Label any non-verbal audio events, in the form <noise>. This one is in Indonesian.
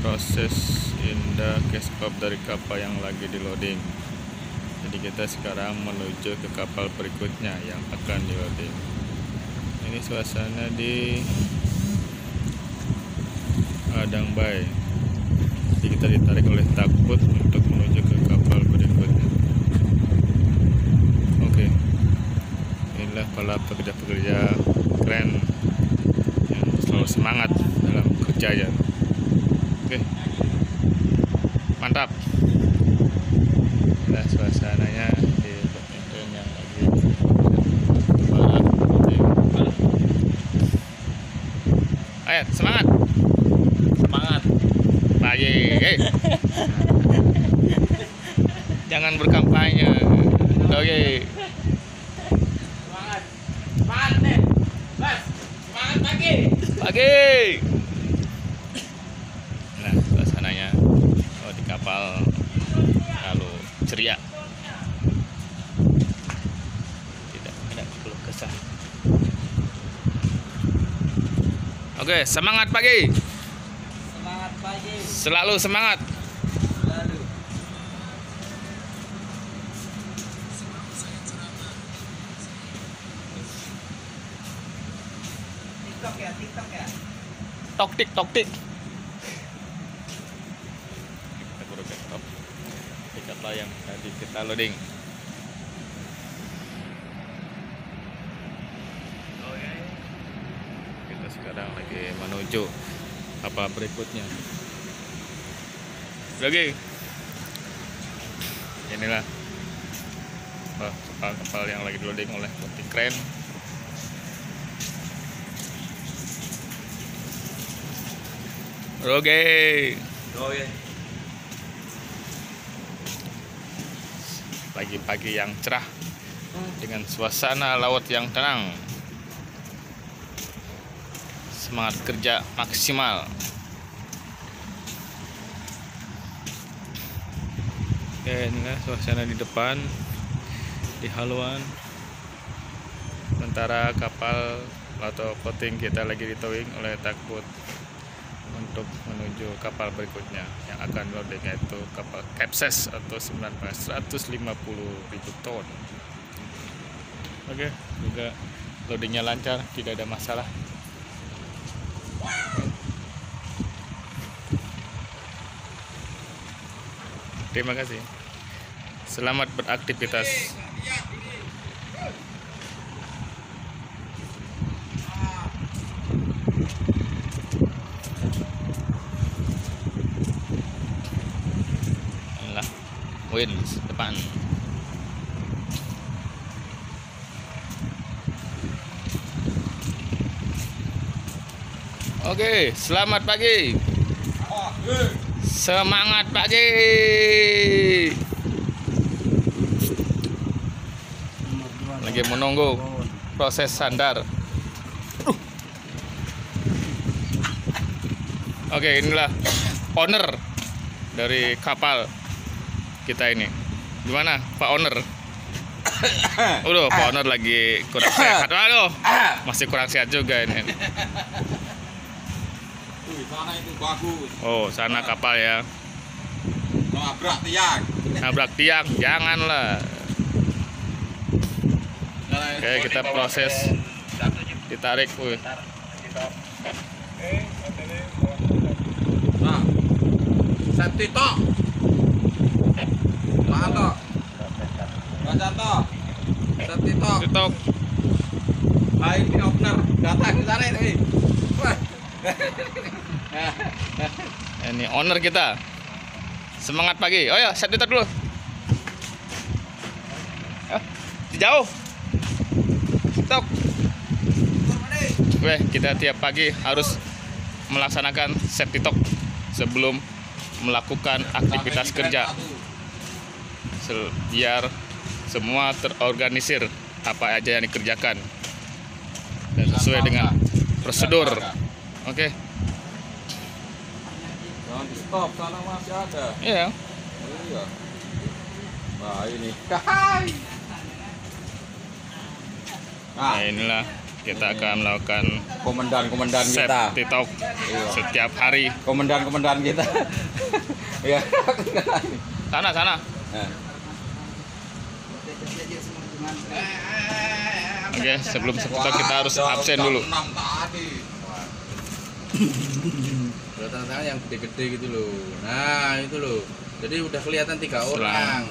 proses indah cashcop dari kapal yang lagi di loading jadi kita sekarang menuju ke kapal berikutnya yang akan di loading ini suasana di Adang Bay. Jadi kita ditarik oleh takbut untuk menuju ke kapal berikutnya. Oke. Inilah para pekerja-pekerja keren yang selalu semangat dalam kerjanya oke. Mantap. Nah suasananya di badminton yang lagi ayo semangat. Semangat. Pagi. Eh. jangan berkampanye. Oke. Semangat. Semangat deh mas semangat pagi. Pagi nah suasananya oh di kapal lalu ceria. Tidak ada keluh kesah. Oke semangat pagi. Semangat pagi. Selalu semangat. Tiktok ya tiktok ya? Tok tik tok tik kapal yang tadi kita loading? Kita sekarang lagi menuju kapal berikutnya. Lagi? Inilah oh, kapal-kapal yang lagi di loading oleh Putih Keren Oke. oh ya pagi-pagi yang cerah dengan suasana laut yang tenang. Semangat kerja maksimal. Oke, inilah suasana di depan di haluan. Sementara kapal atau floating kita lagi ditowing oleh takbut untuk menuju kapal berikutnya yang akan loading yaitu kapal capsize atau 19 150 ribu ton. Oke, juga loadingnya lancar, tidak ada masalah. Terima kasih. Selamat beraktivitas. Inilah wheels depan. Oke, selamat pagi. Semangat pagi. Lagi menunggu proses sandar. Oke, inilah owner dari kapal kita ini. Gimana, Pak Owner? <coughs> Udah, Pak Owner lagi kurang <coughs> sehat. Aduh, masih kurang sehat juga ini. <coughs> Wih, sana itu bagus. Oh, sana kapal ya. Nabrak tiang. Nabrak tiang, janganlah. Oke, kita proses ditarik. Wih. Nah, safety. Ah, ini opener. Datang ke sana ini. Owner kita. Semangat pagi. Oh ya, set dulu. Ya, jauh. Stop. Oke, kita tiap pagi harus melaksanakan talk sebelum melakukan aktivitas kerja biar semua terorganisir apa aja yang dikerjakan dan sesuai dengan prosedur. Oke, Jangan di stop, sana masih ada. iya. Iya. Nah, ini. Hai. Nah, inilah kita akan melakukan Komandan-komandan kita. talk Iya. setiap hari. Komandan-komandan kita. <laughs> Ya. Sana sana. Nah. Oke, sebelum safety talk kita harus absen dulu. 6 tadi. Udah tanda-tanda yang gede-gede gitu loh. Nah, itu loh. Jadi udah kelihatan tiga orang.